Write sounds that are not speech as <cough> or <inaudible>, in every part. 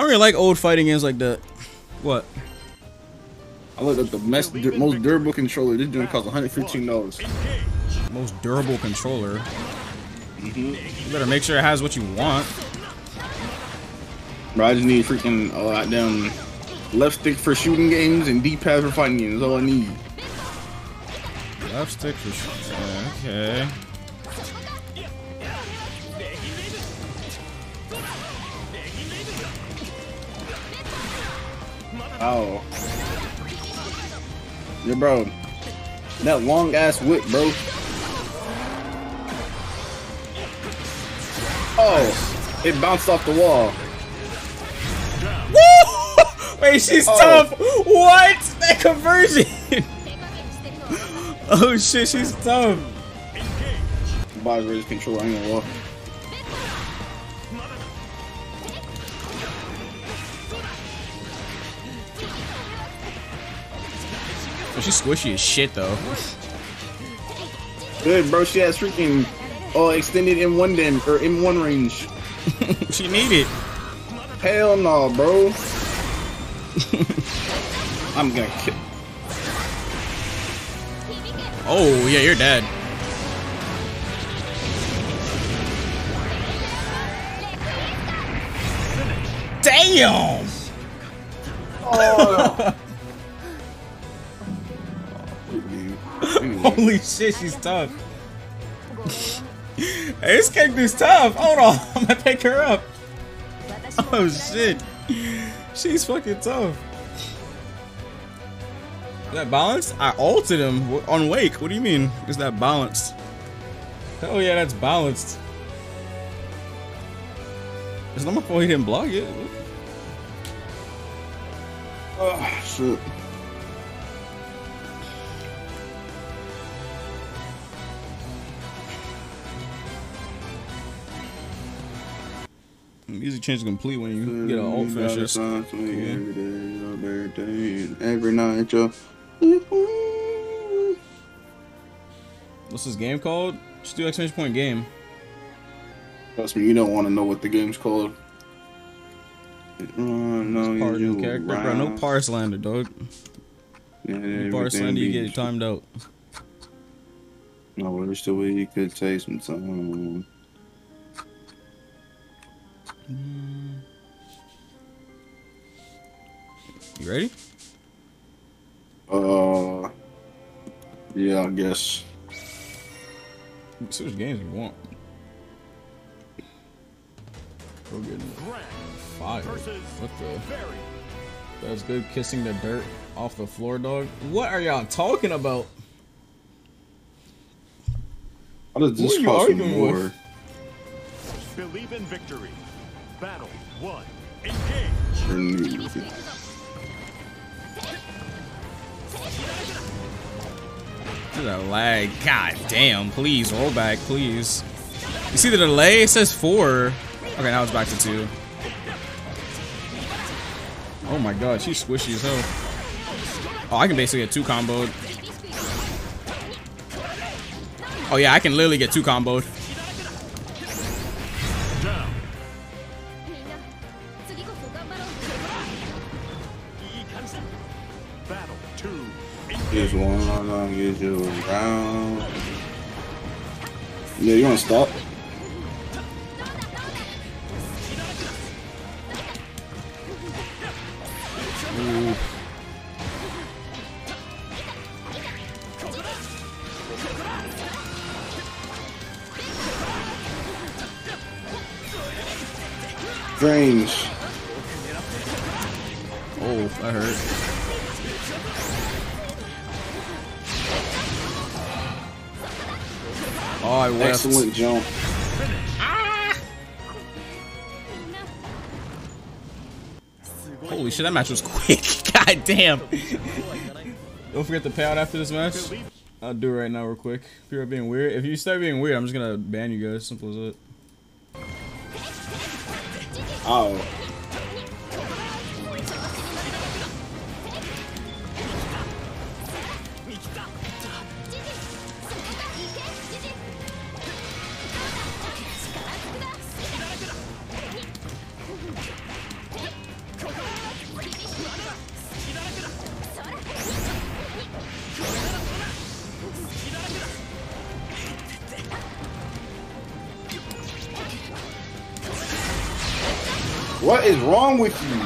I don't really like old fighting games like that. What? I looked at the most, most durable controller. This joint costs $115. Most durable controller. Mm -hmm. You better make sure it has what you want. Bro, I just need freaking a lot down left stick for shooting games and D-pad for fighting games. That's all I need. Left stick for shooting. Okay. Oh. Yeah, bro. That long ass whip, bro. Oh, it bounced off the wall. Woo! <laughs> Wait, she's oh. tough. What? That conversion. <laughs> oh shit, she's tough. Ready to control. I ain't gonna She's squishy as shit, though. Good, bro. She has freaking oh extended in one den or in one range. <laughs> she need it. Hell no, bro. <laughs> I'm gonna kill. Oh yeah, you're dead. Damn. Oh. <laughs> Holy shit, she's tough. hey, this character's tough. Hold on, <laughs> I'm gonna pick her up. Oh shit, she's fucking tough. Is that balanced? I altered him on Wake. What do you mean? Is that balanced? Hell yeah, that's balanced. It's not my fault he didn't block it. Oh shit. Music changes complete when you get an alt finish. Every night, yo. <laughs> What's this game called? Just do exclamation point game. Trust me, you don't want to know what the game's called. Uh, no, you character, bro. No Parslander, dog. Yeah, Parslander, you get timed out. No, wish the way you could take some time. You ready? Uh, yeah, I guess. Switch games you want. Go get fire. What the? That's good kissing the dirt off the floor, dog. What are y'all talking about? How does this cost more? With? Believe in victory. Battle one. Engage. A lag. God damn. Please, roll back, please. You see the delay? It says four. Okay, now it's back to two. Oh my god, she's squishy as hell. Oh, I can basically get two comboed. Oh yeah, I can literally get two comboed. Just one on get you. Yeah, you wanna stop? Oh, I whiffed. Excellent jump. Holy shit, that match was quick. <laughs> God damn. Don't forget to pay out after this match. I'll do it right now real quick. If you're being weird. If you start being weird, I'm just gonna ban you guys. Simple as it. Oh. What is wrong with you?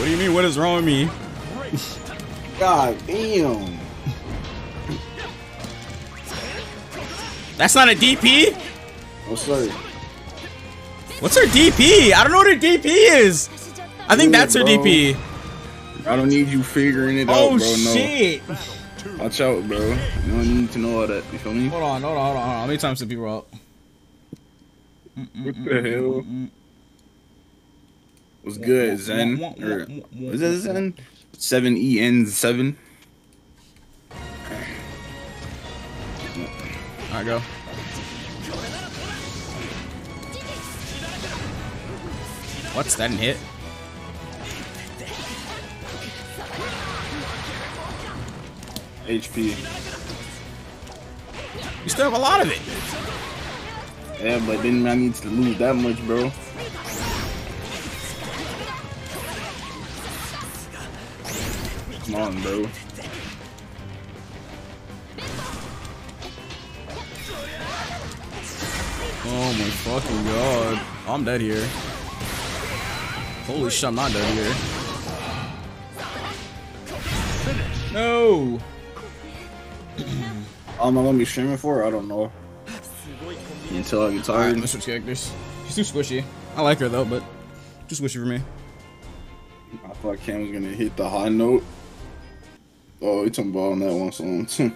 What do you mean? What is wrong with me? God damn. That's not a DP? What's oh, up? What's her DP? I don't know what her DP is. I think that's her bro. DP. I don't need you figuring it Oh out, bro. No. shit. Watch out, bro. You don't need to know all that. You feel me? Hold on, hold on, hold on, hold on. How many times did people out? Mm, mm, what mm, the hell? What's good, Zen? Or, is that Zen? 7EN7? I go. What's that hit? HP. You still have a lot of it. Yeah, but then I need to lose that much, bro. Come on, bro. Oh my fucking god. I'm dead here. Holy shit, I'm not dead here. No! How am I gonna be streaming for? I don't know. Until I get tired. let's switch characters. She's too squishy. I like her though, but too squishy for me. I thought Cam was gonna hit the high note. Oh, he talking about on that one song. too.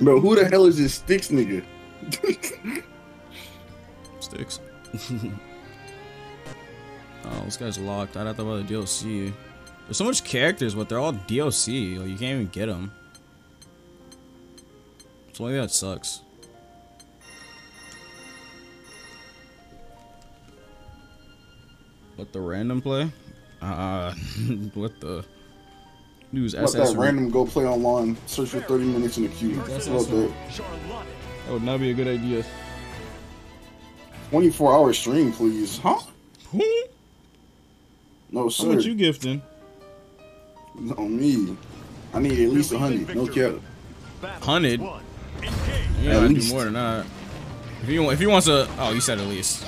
Bro, who the hell is this Sticks nigga? <laughs> Sticks. <laughs> oh, this guy's locked. I'd have to buy the DLC. There's so much characters, but they're all DLC. Like, you can't even get them. So maybe that sucks. What the random play? Uh, <laughs> what the? News Let SS. that random go play online. Search for 30 minutes in the queue. That's Love awesome. that. Charlotte. That would not be a good idea. 24 hour stream, please. Huh? No, sir. How much you gifting? On me. I need at least a hundred. No cap. Hundred? Yeah, Engage. You At gotta do more than that. If you, if he wants to, oh, you said at least.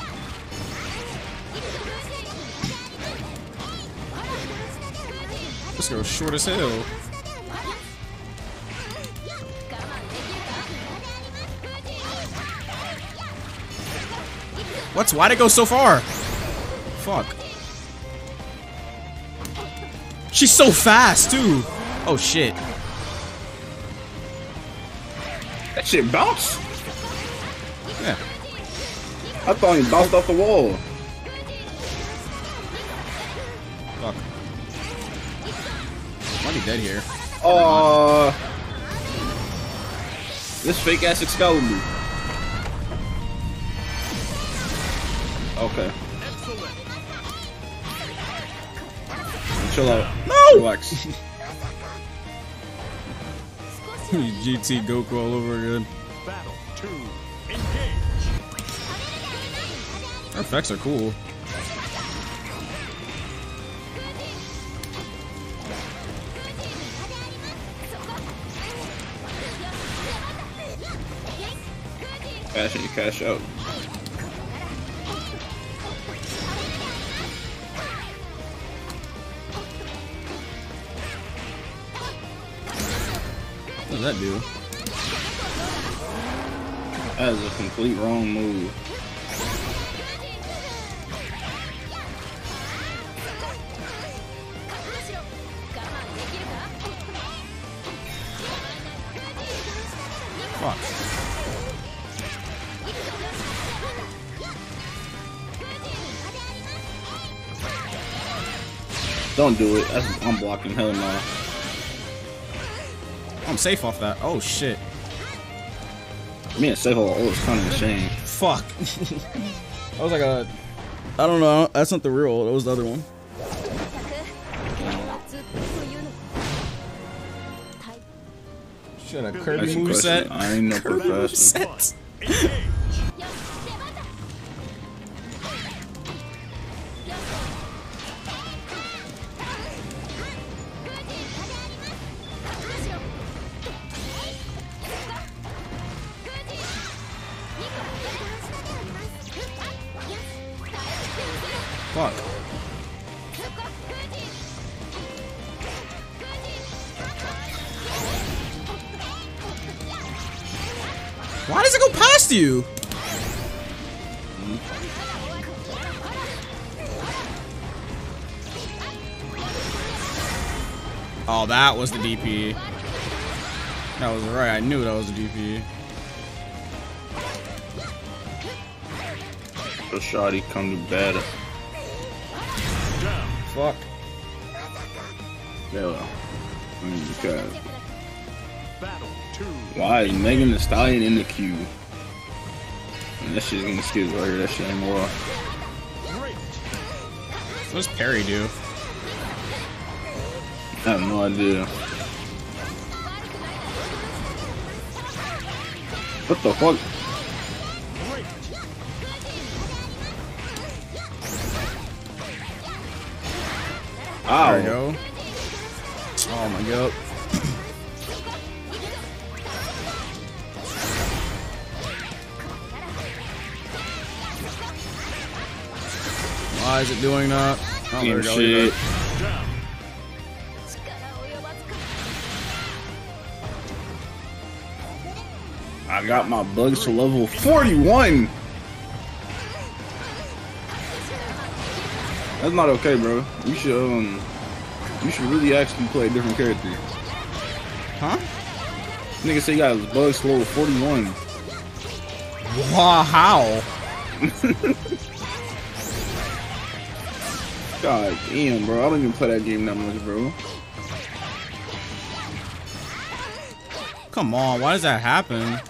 This girl's short as hell. What's why'd it go so far? Fuck. She's so fast too. Oh shit. That shit bounced. Yeah. I thought he bounced off the wall. Might be dead here. Uh, this fake ass Excalibur. Okay, Excellent. chill out. No! Relax. <laughs> GT Goku all over again. Battle two. Engage. Her effects are cool. Cash in, cash out. What does that do? That is a complete wrong move. Don't do it. That's, I'm blocking. Hell no. I'm safe off that. Oh shit. Me and Seho are always kind of insane. Fuck. <laughs> that was like a. I don't know. That's not the real. That was the other one. Shit, a Kirby That's a move set. I ain't no professional. Set. Why does it go past you? Oh, that was the DP. That was right. I knew that was the DP. So shoddy come to bed. Fuck. Yeah. I mean, because Battle two. Why is Megan Thee Stallion in the queue? Man, that shit's getting skips right here. That shit ain't well. Great. What does Perry do? I have no idea. What the fuck? Ow. There we go. Oh my god. Why is it doing that? Oh, there we go. shit. I got my bugs to level 41. That's not okay, bro. You should um, you should really actually play a different character. Huh? Nigga say you got his bugs to level 41. Wow, how? <laughs> God damn, bro. I don't even play that game that much, bro. Come on, why does that happen?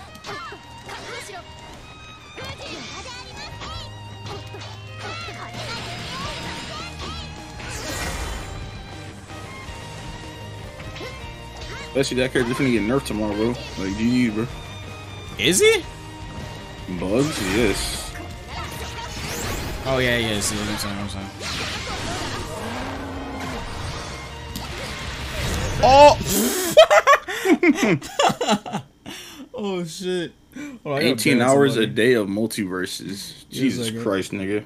Especially that character's gonna get nerfed tomorrow, bro. Like, GG, bro. Is he? Bugs? Yes. Oh yeah, yeah. See what I'm saying? I'm saying. Oh! <laughs> oh shit! Hold on, I gotta 18 ban hours a day of MultiVersus. Jesus like it. Christ, nigga.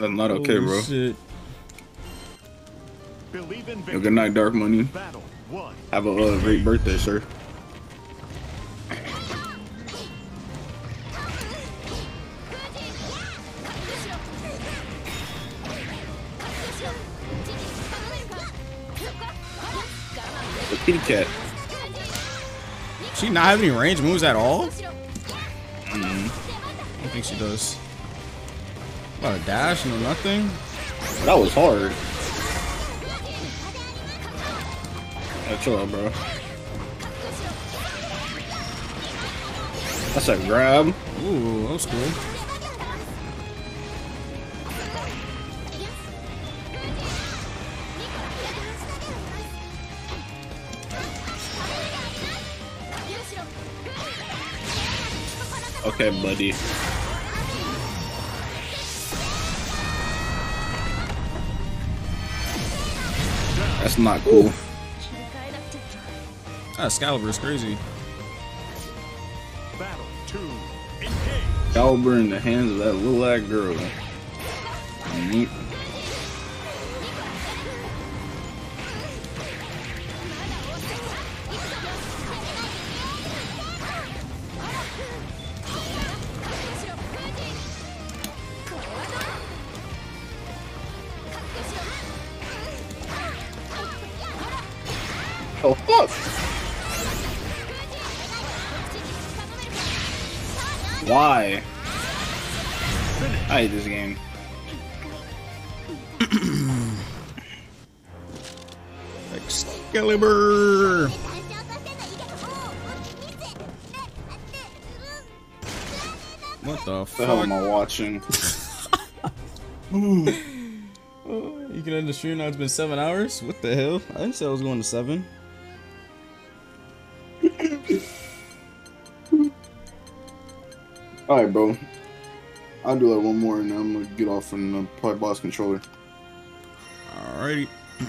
That's not okay, Holy bro. Shit. Believe Yo, good night, Dark Money. Have a uh, great birthday, sir. Kitty cat. She not have any range moves at all? Mm-hmm. I don't think she does. About a dash, no nothing. That was hard. Yeah, chill out, bro. That's a grab. Ooh, that was cool. Okay, buddy. That's not cool. That Excalibur is crazy. Battle two. Engage. Caliber in the hands of that little ass girl. I hate this game. <clears throat> Excalibur! What the the hell am I watching? <laughs> <laughs> Oh, you can end the stream now. It's been seven hours. What the hell? I didn't say I was going to seven. Alright, bro. I'll do that one more and then I'm gonna get off and uh, play boss controller. Alrighty. <clears throat>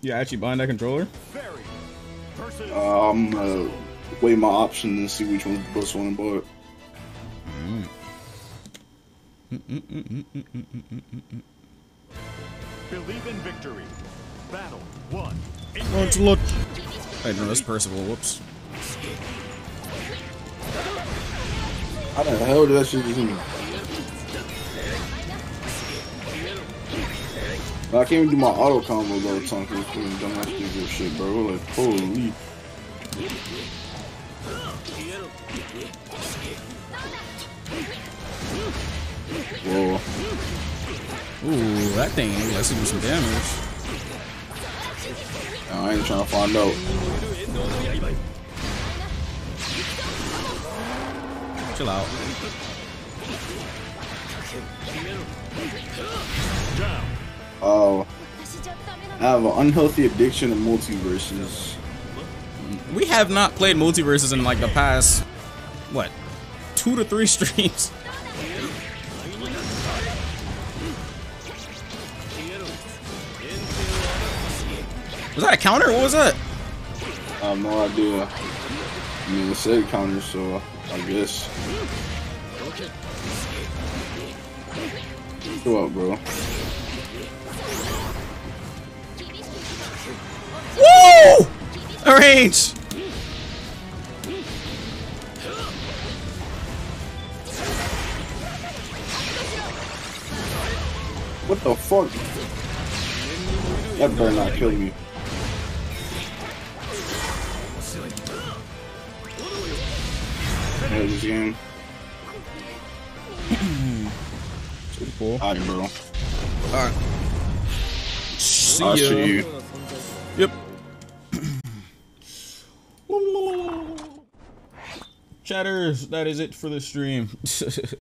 You actually buying that controller? Uh, I'm gonna weigh my options and see which one's the best one to buy. Believe in victory. Battle one. Launch, launch. Wait, no, that's Percival. Whoops. How the hell did that shit just even... I can't even do my auto the time because it's fucking dumbass stupid shit, bro. Like, holy. Whoa. Ooh, that thing. Let's do some damage. I ain't trying to find out. Chill out. Oh, I have an unhealthy addiction to MultiVersus. We have not played MultiVersus in like the past, what, two to three <laughs> streams. Was that a counter? What was that? I have no idea. I mean, it said counter, so I guess. Go up, bro. Woo! Arrange. What the fuck? That better not kill me. Yeah, this game. Pretty cool. Alright, bro. Alright. See I'll ya. see you. Yep. Chatters, that is it for the stream. <laughs>